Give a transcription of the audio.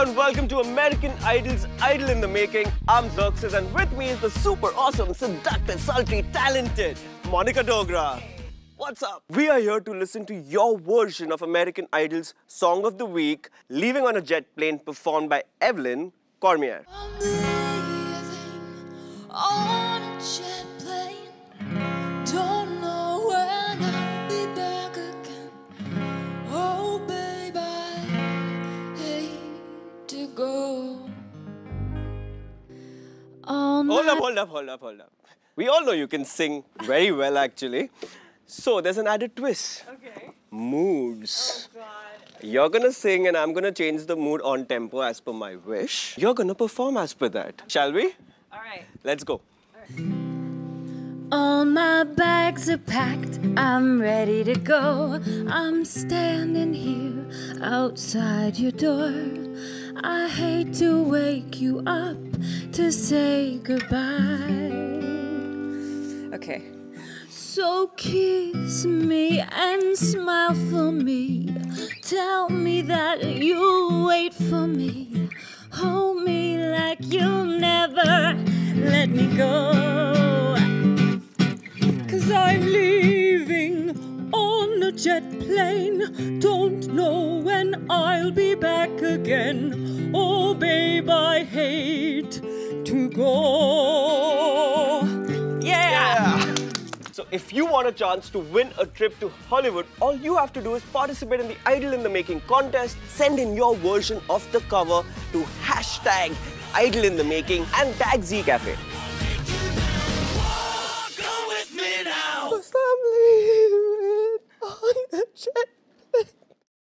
and welcome to American Idol's Idol in the Making. I'm Xerxes and with me is the super awesome, seductive, sultry, talented Monica Dogra. What's up? We are here to listen to your version of American Idol's Song of the Week, Leaving on a Jet Plane, performed by Evelyn Cormier. To. On Hold up, hold up, hold up, hold up. We all know you can sing very well, actually. So there's an added twist. Okay. Moods. Oh, God. You're gonna sing and I'm gonna change the mood on tempo as per my wish. You're gonna perform as per that. Shall we? All right. Let's go. All my bags are packed, I'm ready to go. I'm standing here outside your door. I hate to wake you up to say goodbye. Okay. So kiss me and smile for me. Tell me that you'll wait for me. Hold me like you'll never let me go. Jet plane. Don't know when I'll be back again. Oh, babe, I hate to go. Yeah! So if you want a chance to win a trip to Hollywood, all you have to do is participate in the Idol in the Making contest, send in your version of the cover to hashtag Idol in the Making and tag Zee Cafe.